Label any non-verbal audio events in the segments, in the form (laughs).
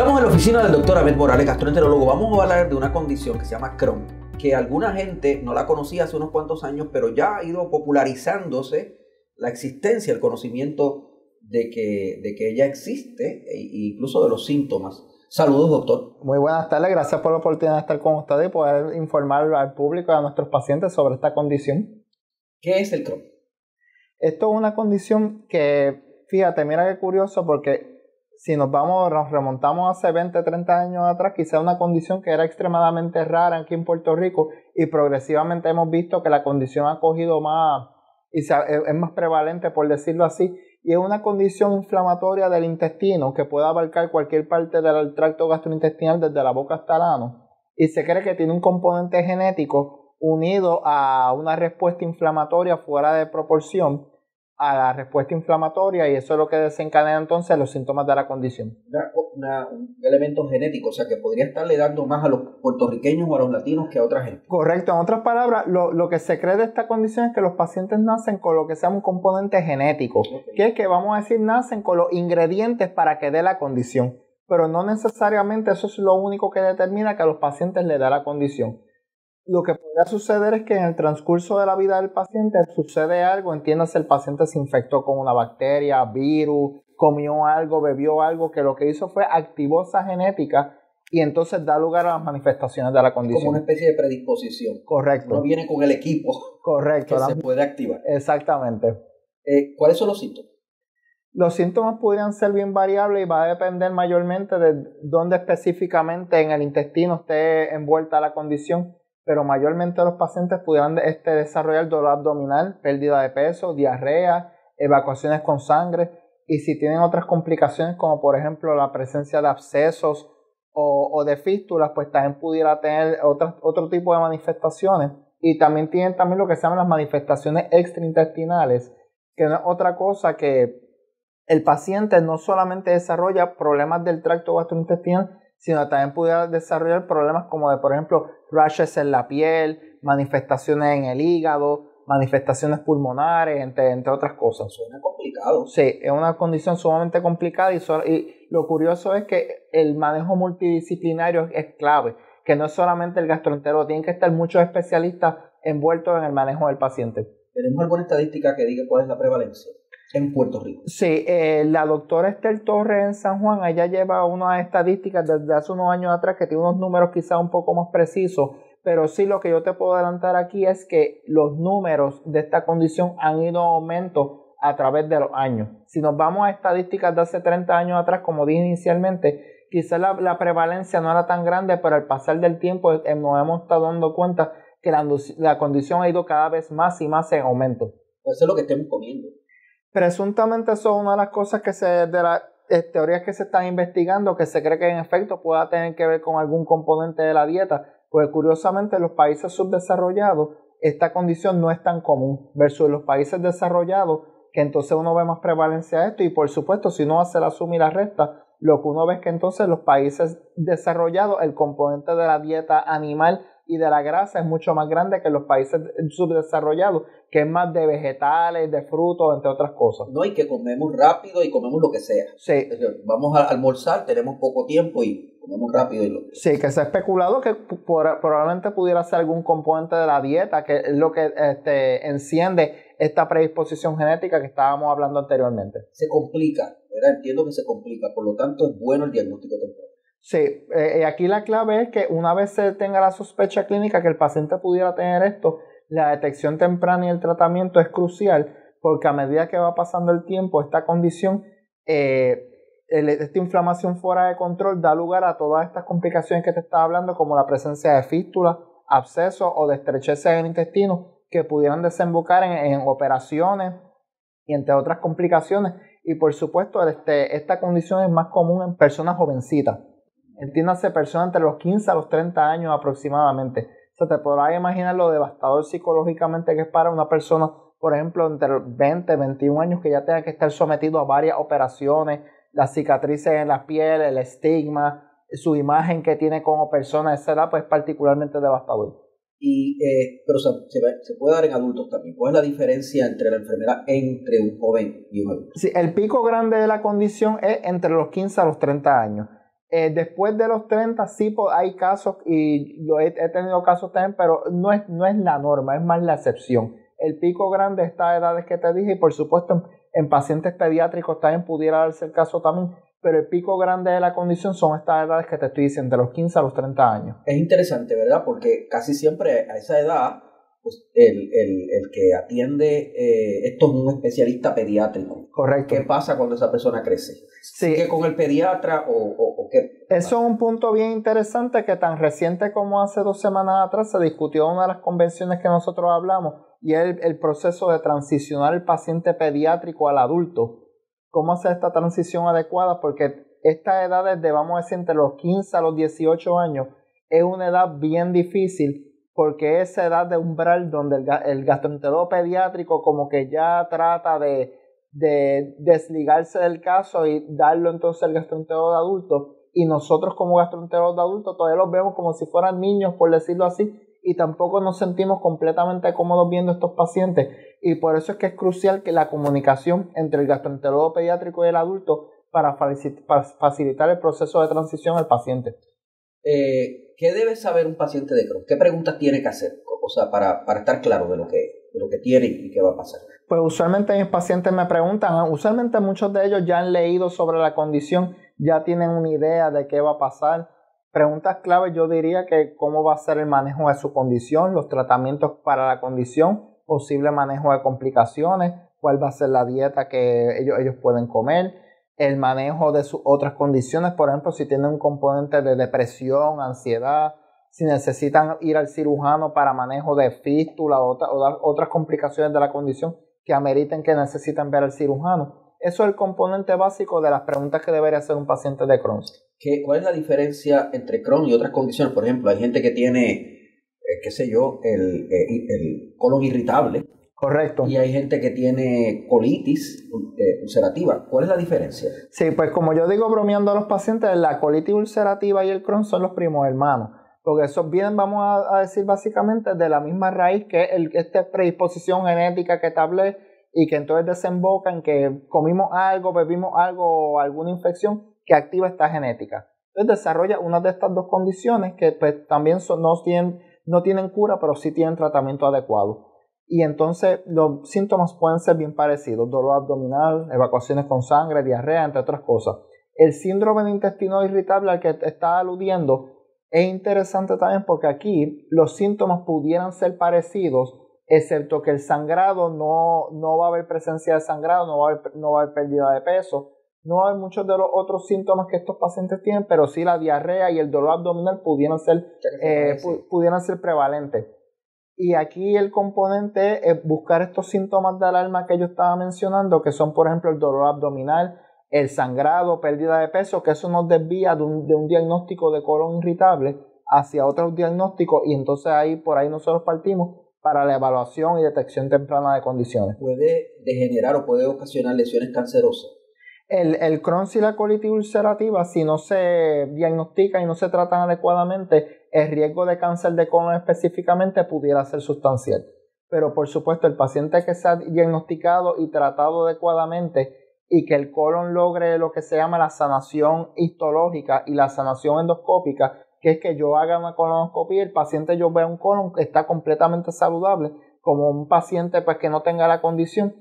Estamos en la oficina del doctor Abel Morales, gastroenterólogo. Vamos a hablar de una condición que se llama Crohn, que alguna gente no la conocía hace unos cuantos años, pero ya ha ido popularizándose la existencia, el conocimiento de que, de que ella existe e incluso de los síntomas. Saludos, doctor. Muy buenas tardes, gracias por la oportunidad de estar con ustedes y poder informar al público y a nuestros pacientes sobre esta condición. ¿Qué es el Crohn? Esto es una condición que, fíjate, mira qué curioso porque si nos vamos, nos remontamos hace 20, 30 años atrás, quizá una condición que era extremadamente rara aquí en Puerto Rico y progresivamente hemos visto que la condición ha cogido más y es más prevalente, por decirlo así, y es una condición inflamatoria del intestino que puede abarcar cualquier parte del tracto gastrointestinal desde la boca hasta el ano y se cree que tiene un componente genético unido a una respuesta inflamatoria fuera de proporción a la respuesta inflamatoria y eso es lo que desencadena entonces los síntomas de la condición. un elemento genético, o sea que podría estarle dando más a los puertorriqueños o a los latinos que a otra gente. Correcto, en otras palabras, lo, que se cree de esta condición es que los pacientes nacen con lo que se llama un componente genético, que es que vamos a decir nacen con los ingredientes para que dé la condición, pero no necesariamente eso es lo único que determina que a los pacientes le da la condición lo que podría suceder es que en el transcurso de la vida del paciente sucede algo, entiéndase, el paciente se infectó con una bacteria, virus, comió algo, bebió algo, que lo que hizo fue activó esa genética y entonces da lugar a las manifestaciones de la condición. Como una especie de predisposición. Correcto. No viene con el equipo. Correcto. Que se puede activar. Exactamente. Eh, ¿Cuáles son los síntomas? Los síntomas podrían ser bien variables y va a depender mayormente de dónde específicamente en el intestino esté envuelta la condición pero mayormente los pacientes pudieran este, desarrollar dolor abdominal, pérdida de peso, diarrea, evacuaciones con sangre y si tienen otras complicaciones como por ejemplo la presencia de abscesos o, de fístulas, pues también pudiera tener otro tipo de manifestaciones. Y también tienen también lo que se llaman las manifestaciones extraintestinales, que no es otra cosa que el paciente no solamente desarrolla problemas del tracto gastrointestinal, sino también pudiera desarrollar problemas como de, por ejemplo, rashes en la piel, manifestaciones en el hígado, manifestaciones pulmonares, entre, entre otras cosas. Suena complicado. Sí, es una condición sumamente complicada y, y lo curioso es que el manejo multidisciplinario es clave, que no es solamente el gastroenterólogo, tienen que estar muchos especialistas envueltos en el manejo del paciente. ¿Tenemos alguna estadística que diga cuál es la prevalencia? En Puerto Rico. Sí, eh, la doctora Estel Torres en San Juan, ella lleva unas estadísticas desde hace unos años atrás que tiene unos números quizá un poco más precisos, pero sí lo que yo te puedo adelantar aquí es que los números de esta condición han ido en aumento a través de los años. Si nos vamos a estadísticas de hace 30 años atrás, como dije inicialmente, quizás la, prevalencia no era tan grande, pero al pasar del tiempo eh, nos hemos estado dando cuenta que la, la condición ha ido cada vez más y más en aumento. Eso es lo que estamos comiendo. Presuntamente eso es una de las cosas que se, de las eh, teorías que se están investigando, que se cree que en efecto pueda tener que ver con algún componente de la dieta, porque curiosamente en los países subdesarrollados esta condición no es tan común versus los países desarrollados, que entonces uno ve más prevalencia de esto y por supuesto si uno hace la suma y la resta, lo que uno ve es que entonces los países desarrollados el componente de la dieta animal y de la grasa es mucho más grande que en los países subdesarrollados, que es más de vegetales, de frutos, entre otras cosas. No, y que comemos rápido y comemos lo que sea. Sí. Vamos a almorzar, tenemos poco tiempo y comemos rápido y lo que Sí, que se ha especulado que probablemente pudiera ser algún componente de la dieta, que es lo que este, enciende esta predisposición genética que estábamos hablando anteriormente. Se complica, ¿verdad? Entiendo que se complica, por lo tanto es bueno el diagnóstico temprano. Sí, eh, aquí la clave es que una vez se tenga la sospecha clínica que el paciente pudiera tener esto, la detección temprana y el tratamiento es crucial porque a medida que va pasando el tiempo, esta condición, eh, esta inflamación fuera de control da lugar a todas estas complicaciones que te estaba hablando, como la presencia de fístulas, abscesos o de estrechez en el intestino, que pudieran desembocar en, operaciones y entre otras complicaciones. Y por supuesto, este, esta condición es más común en personas jovencitas Entiéndase personas entre los 15 a los 30 años aproximadamente. O sea, te podrás imaginar lo devastador psicológicamente que es para una persona, por ejemplo, entre 20 21 años que ya tenga que estar sometido a varias operaciones, las cicatrices en la piel, el estigma, su imagen que tiene como persona de esa edad, pues es particularmente devastador. Y, eh, pero se, se, puede dar en adultos también. ¿Cuál es la diferencia entre la enfermedad entre un joven y un adulto? Sí, el pico grande de la condición es entre los 15 a los 30 años Eh, después de los 30 sí hay casos y yo he, tenido casos también, pero no es, no es la norma, es más la excepción. El pico grande está a edades que te dije y por supuesto en, pacientes pediátricos también pudiera darse el caso también, pero el pico grande de la condición son estas edades que te estoy diciendo, de los 15 a los 30 años. Es interesante, ¿verdad? Porque casi siempre a esa edad pues, el, que atiende eh, esto es un especialista pediátrico. Correcto. ¿Qué pasa cuando esa persona crece? Sí. ¿Sigue con el pediatra o, qué? Eso es un punto bien interesante que tan reciente como hace dos semanas atrás se discutió en una de las convenciones que nosotros hablamos y es el, el proceso de transicionar el paciente pediátrico al adulto. ¿Cómo hacer esta transición adecuada? Porque esta edad desde, vamos a decir, entre los 15 a los 18 años es una edad bien difícil porque esa edad de umbral donde el, el gastroenterólogo pediátrico como que ya trata de, de desligarse del caso y darlo entonces al gastroenterólogo de adulto y nosotros como gastroenterólogos de adultos todavía los vemos como si fueran niños por decirlo así y tampoco nos sentimos completamente cómodos viendo estos pacientes y por eso es que es crucial que la comunicación entre el gastroenterólogo pediátrico y el adulto para facilitar el proceso de transición al paciente. Eh, ¿qué debe saber un paciente de Crohn? ¿Qué preguntas tiene que hacer? O sea, para, para estar claro de lo, que, de lo que tiene y qué va a pasar. Pues usualmente mis pacientes me preguntan, usualmente muchos de ellos ya han leído sobre la condición, ya tienen una idea de qué va a pasar. Preguntas clave yo diría que cómo va a ser el manejo de su condición, los tratamientos para la condición, posible manejo de complicaciones, cuál va a ser la dieta que ellos, ellos pueden comer, el manejo de sus otras condiciones, por ejemplo, si tienen un componente de depresión, ansiedad, si necesitan ir al cirujano para manejo de fístula o, otras complicaciones de la condición que ameriten que necesiten ver al cirujano. Eso es el componente básico de las preguntas que debería hacer un paciente de Crohn. ¿Cuál es la diferencia entre Crohn y otras condiciones? Por ejemplo, hay gente que tiene, eh, qué sé yo, el, eh, el colon irritable Correcto. Y hay gente que tiene colitis eh, ulcerativa. ¿Cuál es la diferencia? Sí, pues como yo digo bromeando a los pacientes, la colitis ulcerativa y el Crohn son los primos hermanos. Porque esos vienen, vamos a, decir básicamente, de la misma raíz que el, esta predisposición genética que te hablé y que entonces desemboca en que comimos algo, bebimos algo o alguna infección que activa esta genética. Entonces desarrolla una de estas dos condiciones que pues, también son, no, tienen, no tienen cura, pero sí tienen tratamiento adecuado y entonces los síntomas pueden ser bien parecidos, dolor abdominal, evacuaciones con sangre, diarrea, entre otras cosas. El síndrome de intestino irritable al que está aludiendo es interesante también porque aquí los síntomas pudieran ser parecidos, excepto que el sangrado no, no va a haber presencia de sangrado, no va, a haber, no va a haber pérdida de peso, no va a haber muchos de los otros síntomas que estos pacientes tienen, pero sí la diarrea y el dolor abdominal pudieran ser, eh, pudieran ser prevalentes. Y aquí el componente es buscar estos síntomas de alarma que yo estaba mencionando, que son por ejemplo el dolor abdominal, el sangrado, pérdida de peso, que eso nos desvía de un, de un diagnóstico de colon irritable hacia otros diagnósticos y entonces ahí por ahí nosotros partimos para la evaluación y detección temprana de condiciones. ¿Puede degenerar o puede ocasionar lesiones cancerosas? El, el Crohn's y la colitis ulcerativa, si no se diagnostican y no se tratan adecuadamente, el riesgo de cáncer de colon específicamente pudiera ser sustancial. Pero por supuesto, el paciente que se ha diagnosticado y tratado adecuadamente y que el colon logre lo que se llama la sanación histológica y la sanación endoscópica, que es que yo haga una colonoscopia y el paciente yo vea un colon que está completamente saludable, como un paciente pues que no tenga la condición,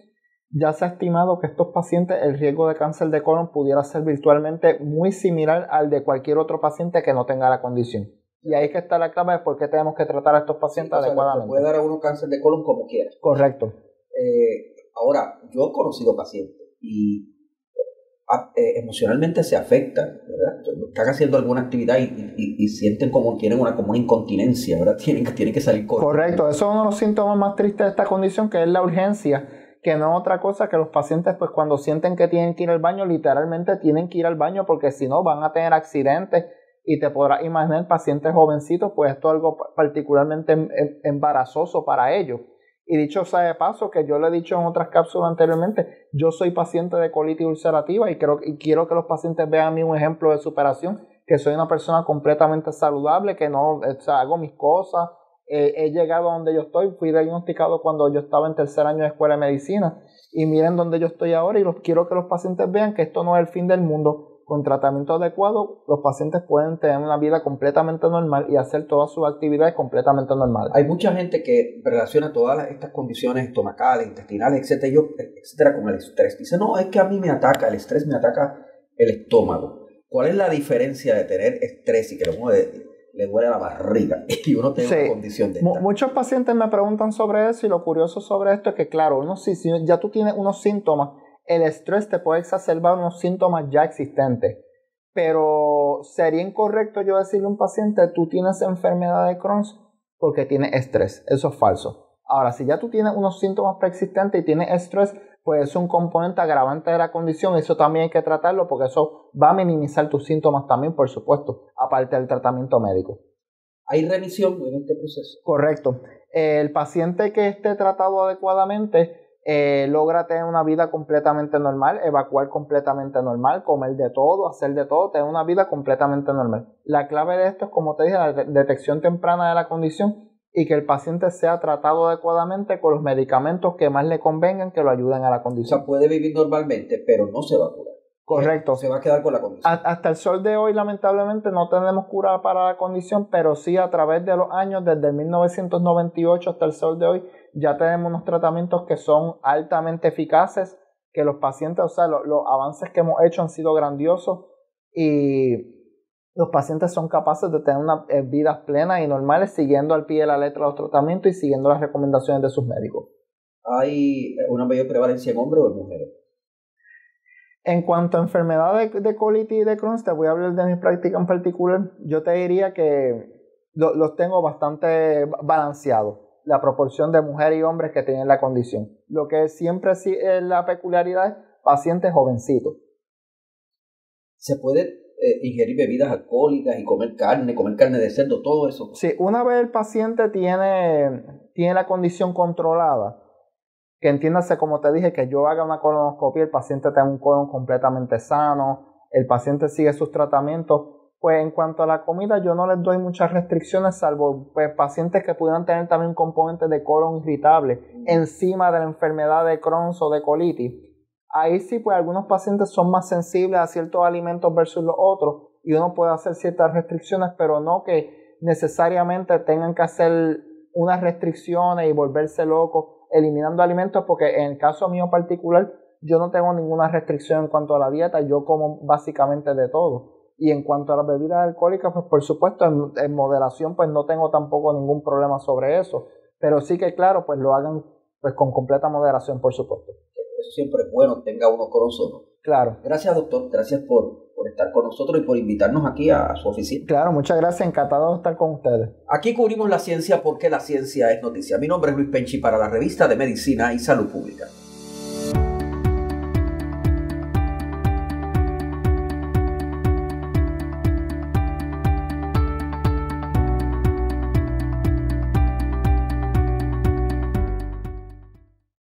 ya se ha estimado que estos pacientes el riesgo de cáncer de colon pudiera ser virtualmente muy similar al de cualquier otro paciente que no tenga la condición. Y ahí es que está la clave de por qué tenemos que tratar a estos pacientes adecuadamente. puede dar a uno cáncer de colon como quiera. Correcto. Eh, ahora, yo he conocido pacientes y eh, emocionalmente se afectan, ¿verdad? Están haciendo alguna actividad y, sienten como tienen una, como una incontinencia, ¿verdad? (laughs) Tienen, tienen que salir corriendo. Correcto, eso es uno de los síntomas más tristes de esta condición, que es la urgencia, que no es otra cosa que los pacientes, pues cuando sienten que tienen que ir al baño, literalmente tienen que ir al baño porque si no van a tener accidentes y te podrás imaginar pacientes jovencitos, pues esto es algo particularmente em, em, embarazoso para ellos. Y dicho sea de paso, que yo le he dicho en otras cápsulas anteriormente, yo soy paciente de colitis ulcerativa y, y quiero que los pacientes vean a mí un ejemplo de superación, que soy una persona completamente saludable, que no hago mis cosas, he llegado a donde yo estoy, fui diagnosticado cuando yo estaba en tercer año de escuela de medicina y miren donde yo estoy ahora y los, quiero que los pacientes vean que esto no es el fin del mundo con tratamiento adecuado, los pacientes pueden tener una vida completamente normal y hacer todas sus actividades completamente normales. Hay mucha gente que relaciona todas estas condiciones estomacales, intestinales, etcétera, etcétera, con el estrés. Dice, no, es que a mí me ataca, el estrés me ataca el estómago. ¿Cuál es la diferencia de tener estrés y que uno le, le duele la barriga (laughs) y uno tiene una condición de esta? Muchos pacientes me preguntan sobre eso y lo curioso sobre esto es que, claro, uno, si, si ya tú tienes unos síntomas, el estrés te puede exacerbar unos síntomas ya existentes. Pero sería incorrecto yo decirle a un paciente, tú tienes enfermedad de Crohn porque tienes estrés. Eso es falso. Ahora, si ya tú tienes unos síntomas preexistentes y tienes estrés, pues es un componente agravante de la condición. Eso también hay que tratarlo porque eso va a minimizar tus síntomas también, por supuesto, aparte del tratamiento médico. ¿Hay remisión en este proceso? Correcto. El paciente que esté tratado adecuadamente eh, logra tener una vida completamente normal, evacuar completamente normal, comer de todo, hacer de todo, tener una vida completamente normal. La clave de esto es, como te dije, la detección temprana de la condición y que el paciente sea tratado adecuadamente con los medicamentos que más le convengan que lo ayuden a la condición. O sea, puede vivir normalmente, pero no se va a curar. Correcto. Se va a quedar con la condición. Hasta el sol de hoy, lamentablemente, no tenemos cura para la condición, pero sí a través de los años, desde 1998 hasta el sol de hoy, ya tenemos unos tratamientos que son altamente eficaces, que los pacientes, o sea, los, avances que hemos hecho han sido grandiosos y los pacientes son capaces de tener una eh, vidas plenas y normales siguiendo al pie de la letra los tratamientos y siguiendo las recomendaciones de sus médicos. ¿Hay una mayor prevalencia en hombres o en mujeres? En cuanto a enfermedades de, colitis y de Crohn, te voy a hablar de mi práctica en particular. Yo te diría que los tengo bastante balanceados la proporción de mujeres y hombres que tienen la condición. Lo que siempre es la peculiaridad es pacientes jovencitos. ¿Se puede eh, ingerir bebidas alcohólicas y comer carne, comer carne de cerdo, todo eso? Sí, una vez el paciente tiene, tiene la condición controlada, que entiéndase como te dije, que yo haga una colonoscopia, el paciente tenga un colon completamente sano, el paciente sigue sus tratamientos, pues en cuanto a la comida yo no les doy muchas restricciones salvo pues, pacientes que pudieran tener también componentes de colon irritable encima de la enfermedad de Crohn o de colitis. Ahí sí pues algunos pacientes son más sensibles a ciertos alimentos versus los otros y uno puede hacer ciertas restricciones pero no que necesariamente tengan que hacer unas restricciones y volverse locos eliminando alimentos porque en el caso mío particular yo no tengo ninguna restricción en cuanto a la dieta, yo como básicamente de todo. Y en cuanto a las bebidas alcohólicas, pues por supuesto, en, moderación, pues no tengo tampoco ningún problema sobre eso. Pero sí que, claro, pues lo hagan pues con completa moderación, por supuesto. Eso siempre es bueno, tenga uno corazón. Claro. Gracias, doctor. Gracias por estar con nosotros y por invitarnos aquí a, a su oficina. Claro, muchas gracias. Encantado de estar con ustedes. Aquí cubrimos la ciencia porque la ciencia es noticia. Mi nombre es Luis Penchi para la revista de Medicina y Salud Pública.